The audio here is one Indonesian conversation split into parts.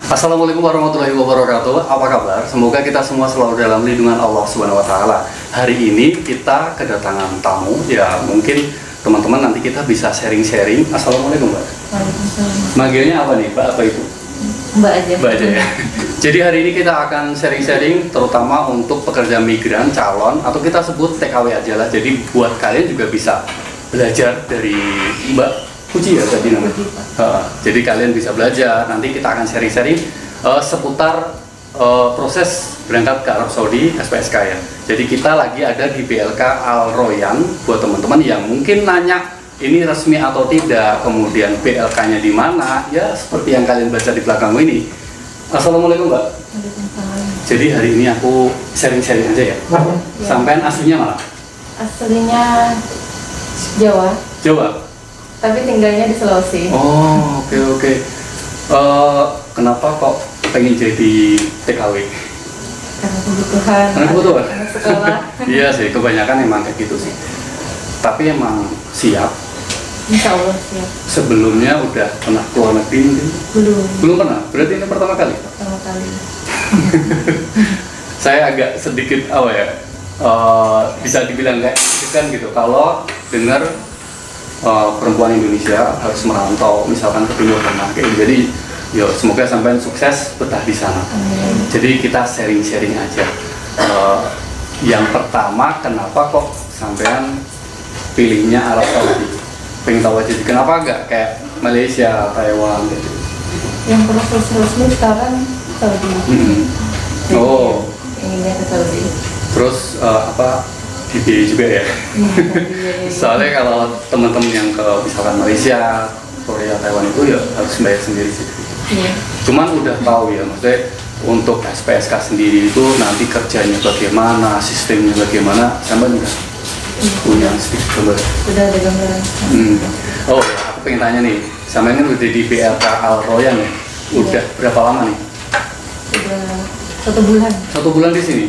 Assalamualaikum warahmatullahi wabarakatuh. Apa kabar? Semoga kita semua selalu dalam lindungan Allah Subhanahu wa taala. Hari ini kita kedatangan tamu ya mungkin teman-teman nanti kita bisa sharing-sharing. Assalamualaikum, Mbak. Waalaikumsalam. Manggilnya apa nih, Mbak? Apa itu? Mbak aja. Mbak aja ya. Jadi hari ini kita akan sharing-sharing terutama untuk pekerja migran, calon atau kita sebut TKW aja lah. Jadi buat kalian juga bisa belajar dari Mbak Puji ya tadi namanya. Uh, jadi kalian bisa belajar. Nanti kita akan sharing-sharing uh, seputar uh, proses berangkat ke Arab Saudi SPSK ya. Jadi kita lagi ada di BLK Al Royan buat teman-teman yang mungkin nanya ini resmi atau tidak, kemudian BLK-nya di mana, ya seperti yang kalian baca di belakang ini. Assalamualaikum Mbak. Jadi hari ini aku sharing-sharing aja ya. Ya. Sampean aslinya mana? Aslinya Jawa, Jawa. Tapi tinggalnya di Sulawesi. Oh, oke oke. Eh, kenapa kok pengen jadi TKW? Karena kebutuhan. Karena kebutuhan. sekolah. iya sih, kebanyakan emang kayak gitu sih. Tapi emang siap. Insya Allah siap. Sebelumnya udah pernah keluar negeri mungkin? Belum. Belum pernah. Berarti ini pertama kali. Pertama kali. Saya agak sedikit apa ya? eh, bisa dibilang kayak kan gitu. Kalau dengar eh, perempuan Indonesia harus merantau, misalkan ke Timur Tengah kayak gitu. Jadi, yo semoga sampai sukses betah di sana. Amin. Jadi kita sharing-sharing aja. Eh, yang pertama, kenapa kok sampean pilihnya Arab Saudi? Pengen tahu aja, kenapa enggak kayak Malaysia, Taiwan gitu? Yang proses resmi sekarang Saudi. Hmm. Oh, Inginnya ke Saudi. terus eh, apa dibiayai juga ya? Hmm, Soalnya kalau teman-teman yang ke misalkan Malaysia, Korea, Taiwan itu ya harus bayar sendiri sih. Iya. Cuman udah tahu ya, maksudnya untuk SPSK sendiri itu nanti kerjanya bagaimana, sistemnya bagaimana, sama juga punya sedikit coba. Sudah ada gambaran. Hmm. Oh, aku pengen tanya nih, sama ini udah di BLK Al Royan ya? Udah berapa lama nih? Sudah satu bulan. Satu bulan di sini?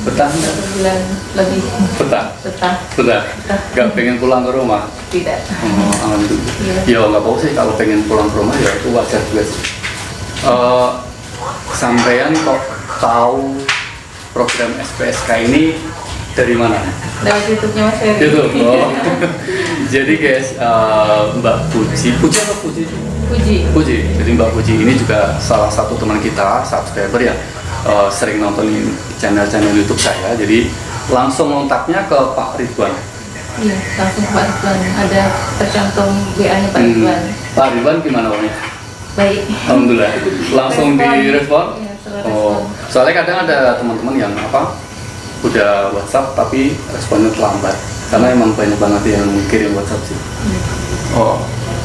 Betah nggak? Satu bulan lebih. Betah? Betah. Betah? Gak pengen pulang ke rumah? Tidak. Oh, alhamdulillah. Iya. Ya nggak apa sih kalau pengen pulang ke rumah ya itu wajar juga sih. Eh, sampean kok tahu program SPSK ini dari mana? Lewat YouTube-nya Mas Ferry. Itu. Oh. Jadi guys, eh, Mbak Puji, Puji apa Puji? Puji. Puji. Jadi Mbak Puji ini juga salah satu teman kita, subscriber ya, eh, sering nontonin channel-channel YouTube saya. Jadi langsung kontaknya ke Pak Ridwan. Iya, langsung Pak Ridwan. Ada tercantum WA-nya Pak Hmm. Ridwan. Pak Ridwan gimana orangnya? Baik. Alhamdulillah. Langsung Respon. direspon? Iya, setelah Oh, respon. soalnya kadang ada teman-teman yang apa udah WhatsApp tapi responnya terlambat karena emang banyak banget yang kirim WhatsApp sih. Iya. Oh,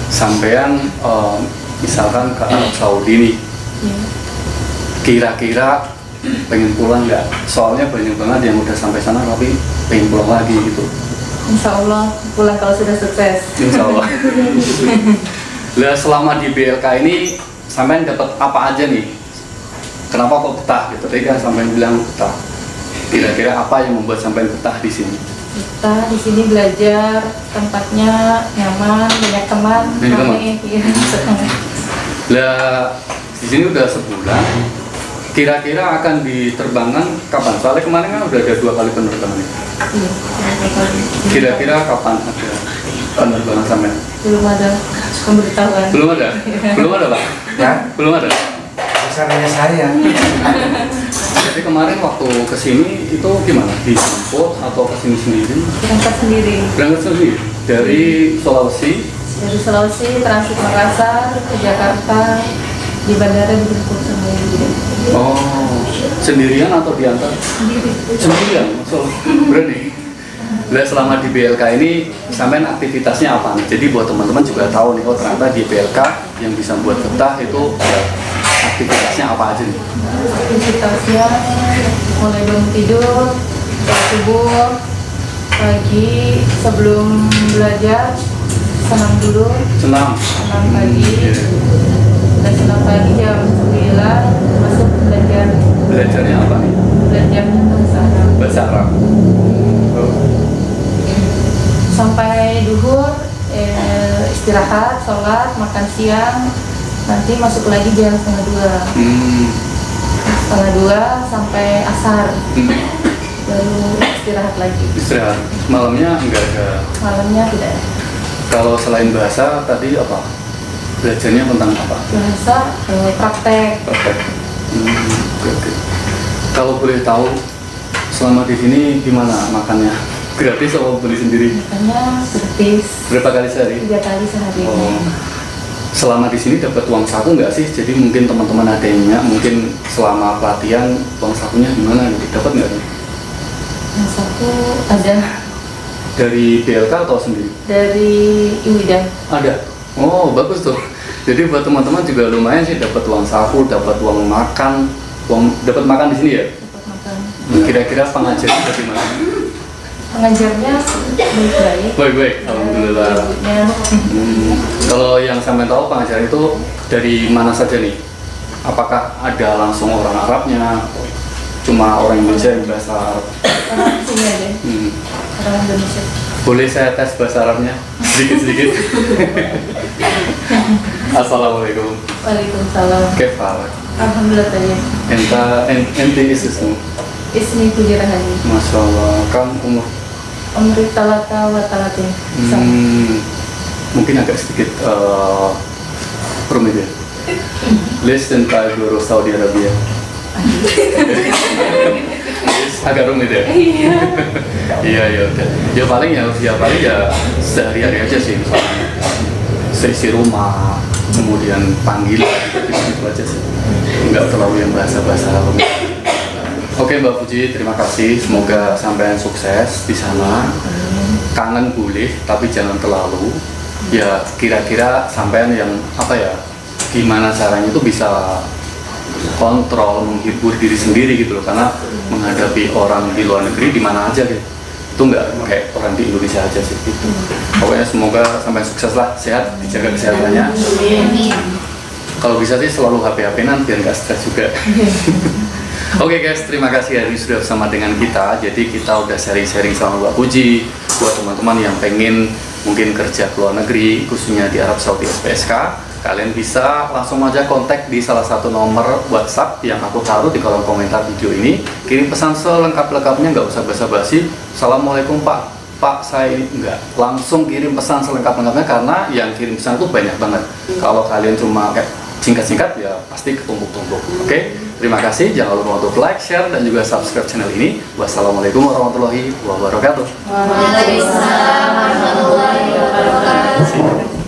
sampean eh, misalkan ke Arab Saudi nih, Iya. Kira-kira pengen pulang nggak? Soalnya banyak banget yang udah sampai sana tapi pengen pulang lagi gitu. Insya Allah pulang kalau sudah sukses. Insya Allah. Lah selama di BLK ini sampean dapat apa aja nih? Kenapa kok betah gitu? Tadi kan sampean bilang betah. Kira-kira apa yang membuat sampean betah di sini? Kita di sini belajar tempatnya nyaman, banyak teman, Banyak teman? iya. Lah di sini udah sebulan. Kira-kira akan diterbangkan kapan? Soalnya kemarin kan udah ada dua kali penerbangan. ya. Iya. Kira-kira kapan ada penerbangan sampean? belum ada pemberitahuan. Belum ada? Belum ada, Pak? Ya, Belum ada. usahanya saya. Jadi kemarin waktu ke sini itu gimana? Dijemput atau ke sini sendiri? Berangkat sendiri Berangkat sendiri dari Sulawesi. dari Sulawesi, transit Makassar ke Jakarta, di bandara dijemput sendiri. Sendirian atau diantar? Sendiri. Sendirian, so berani. Lah selama di BLK ini sampean aktivitasnya apa? Jadi buat teman-teman juga tahu nih, oh ternyata di BLK yang bisa buat betah itu ya, aktivitasnya apa aja nih? Aktivitasnya mulai bangun tidur, subuh, pagi sebelum belajar senam dulu, Senam. senam pagi, Iya. dan senam pagi jam 9 masuk belajar Belajarnya apa nih? belajar bahasa Arab. Bahasa Arab. Oh. sampai duhur eh, istirahat sholat makan siang nanti masuk lagi jam setengah dua Hmm. setengah dua sampai asar Hmm. baru istirahat lagi Istirahat. Malamnya enggak ada. malamnya tidak ada Kalau selain bahasa tadi apa? Belajarnya tentang apa? bahasa eh, praktek Perfect. Kalau boleh tahu, selama di sini gimana makannya? Gratis atau beli sendiri? makanya gratis Berapa kali sehari? tiga kali sehari Oh. Selama di sini dapat uang saku nggak sih? Jadi mungkin teman-teman ada yang nanya, mungkin selama pelatihan uang sakunya gimana gitu? Dapat nggak sih? yang satu ada Dari BLK atau sendiri? dari Iwida Ada. Oh bagus tuh. Jadi buat teman-teman juga lumayan sih dapat uang saku, dapat uang makan, uang dapat makan di sini ya. dapat makan Kira-kira pengajarnya bagaimana? pengajarnya baik-baik Baik-baik, alhamdulillah. Ibunya Hmm, kalau yang sampai tahu pengajar itu dari mana saja nih? Apakah ada langsung orang Arabnya? Cuma orang Indonesia yang bahasa Arab? orang sini aja Hmm. orang Indonesia Boleh saya tes bahasa Arabnya? Sedikit-sedikit. Assalamualaikum. Waalaikumsalam Kefal. Alhamdulillah tadi Enta en- ente isismu. Ismi Kujirahani Masya Allah. Kamu umur Umri talata wa talatin Sama. Hmm, mungkin agak sedikit uh, rumit ya. Less than five euro Saudi Arabia. agak rumit ya. Iya Iya ya udah. Ya paling ya ya paling ya sehari-hari aja sih misalnya seisi rumah, kemudian panggilan gitu aja sih. Enggak terlalu yang bahasa-bahasa. Oke Mbak Puji, terima kasih. Semoga sampai sukses di sana. Kangen boleh, tapi jangan terlalu. Ya kira-kira sampean yang apa ya? Gimana caranya itu bisa kontrol, menghibur diri sendiri gitu loh. Karena menghadapi orang di luar negeri di mana aja gitu. Itu nggak kayak orang di Indonesia aja sih gitu. Pokoknya semoga sampai sukses lah, sehat, dijaga kesehatannya. Kalau bisa sih selalu HP-HP-an biar nggak stres juga. Oke guys, terima kasih hari ini sudah bersama dengan kita. Jadi kita udah sharing-sharing sama Mbak Puji buat teman-teman yang pengen mungkin kerja ke luar negeri, khususnya di Arab Saudi SPSK. Kalian bisa langsung aja kontak di salah satu nomor WhatsApp yang aku taruh di kolom komentar video ini. Kirim pesan selengkap-lengkapnya, nggak usah basa-basi. Assalamualaikum Pak, Pak saya ini enggak. Langsung kirim pesan selengkap-lengkapnya karena yang kirim pesan itu banyak banget. Kalau kalian cuma kayak singkat-singkat ya pasti ketumpuk-tumpuk. Oke, terima kasih. Jangan lupa untuk like, share, dan juga subscribe channel ini. Wassalamualaikum warahmatullahi wabarakatuh. Waalaikumsalam warahmatullahi wabarakatuh